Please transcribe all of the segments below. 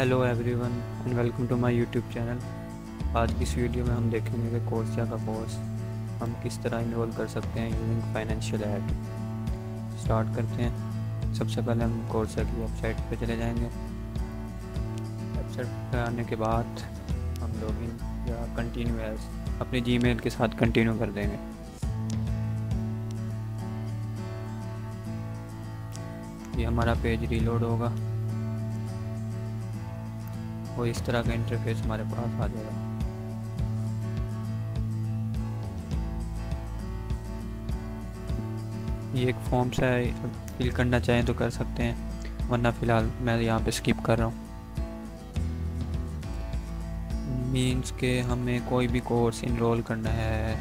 Hello everyone and welcome to my YouTube channel आज की इस वीडियो में हम देखेंगे कि कोर्सिया का कोर्स हम किस तरह इनरोल कर सकते हैं यूजिंग फाइनेंशियल ऐड स्टार्ट करते हैं. सबसे पहले हम कोर्सिया की वेबसाइट पर चले जाएँगे. वेबसाइट पर आने के बाद हम लॉगिन या कंटिन्यू एज अपने जीमेल के साथ कंटिन्यू कर देंगे. ये हमारा पेज रीलोड होगा. और इस तरह का इंटरफेस हमारे पास आ जाएगा। ये एक फॉर्म से फिल करना चाहें तो कर सकते हैं, वरना फ़िलहाल मैं यहाँ पे स्किप कर रहा हूँ। मीन्स के हमें कोई भी कोर्स इनरोल करना है,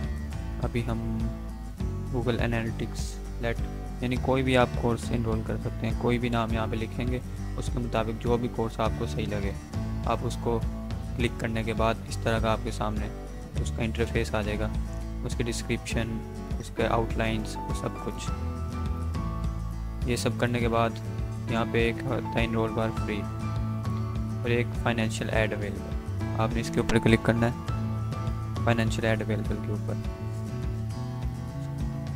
अभी हम गूगल एनालिटिक्स लेट यानी कोई भी आप कोर्स इनरोल कर सकते हैं, कोई भी नाम यहाँ पे लिखेंगे, उसके मुताबिक जो भी कोर्स आपको सही लगे। आप उसको क्लिक करने के बाद इस तरह का आपके सामने उसका इंटरफेस आ जाएगा, उसके डिस्क्रिप्शन उसके आउटलाइंस सब कुछ। ये सब करने के बाद यहाँ पे एक होता रोल बार फ्री और एक फाइनेंशियल ऐड अवेलेबल आपने इसके ऊपर क्लिक करना है फाइनेंशियल ऐड अवेलेबल के ऊपर।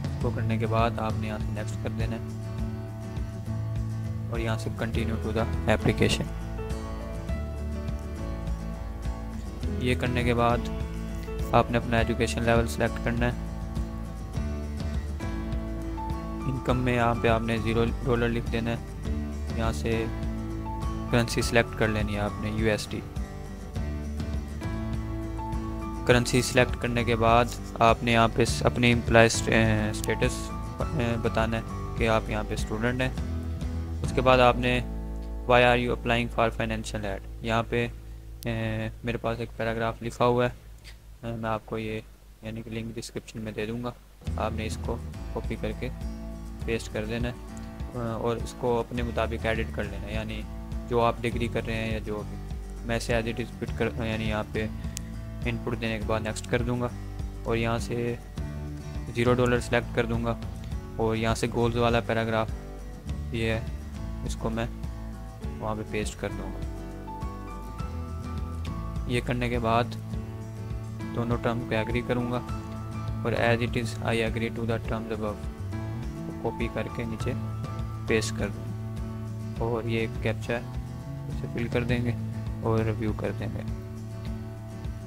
इसको करने के बाद आपने यहाँ से नेक्स्ट कर देना है और यहाँ से कंटिन्यू टू द एप्लीकेशन ये करने के बाद आपने अपना एजुकेशन लेवल सेलेक्ट करना है। इनकम में यहाँ पे आपने ज़ीरो डॉलर लिख देना है। यहाँ से करेंसी सेलेक्ट कर लेनी है आपने यूएसडी करेंसी सेलेक्ट करने के बाद आपने यहाँ पे अपनी एम्प्लॉय स्टेटस बताना है कि आप यहाँ पे स्टूडेंट हैं। उसके बाद आपने why are you applying for financial aid यहाँ पे मेरे पास एक पैराग्राफ लिखा हुआ है। मैं आपको ये, यानी कि लिंक डिस्क्रिप्शन में दे दूँगा। आपने इसको कॉपी करके पेस्ट कर देना है। और इसको अपने मुताबिक एडिट कर लेना यानी जो आप डिग्री कर रहे हैं या जो भी। मैं से एज इट कर, यानी यहाँ पे इनपुट देने के बाद नेक्स्ट कर दूँगा। और यहाँ से ज़ीरो डॉलर सेलेक्ट कर दूँगा। और यहाँ से गोल्स वाला पैराग्राफ ये है। इसको मैं वहाँ पे पेस्ट कर दूँगा। ये करने के बाद दोनों टर्म पे एग्री करूँगा और as it is I agree to the terms above copy करके नीचे पेस्ट कर दूँ। और ये एक कैप्चा है इसे फिल कर देंगे और रिव्यू कर देंगे।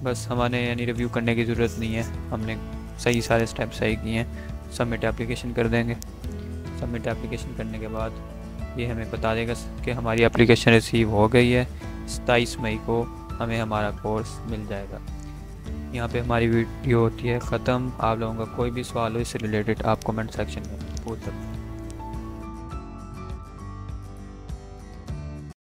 बस हमारे यानी रिव्यू करने की ज़रूरत नहीं है। हमने सही सारे स्टेप सही किए हैं। सबमिट एप्लीकेशन कर देंगे। सबमिट एप्लीकेशन करने के बाद ये हमें बता देगा कि हमारी एप्लीकेशन रिसीव हो गई है। सताईस मई को हमें हमारा कोर्स मिल जाएगा। यहाँ पे हमारी वीडियो होती है ख़त्म। आप लोगों का कोई भी सवाल हो, इससे रिलेटेड आप कमेंट सेक्शन में पूछ सकते हैं।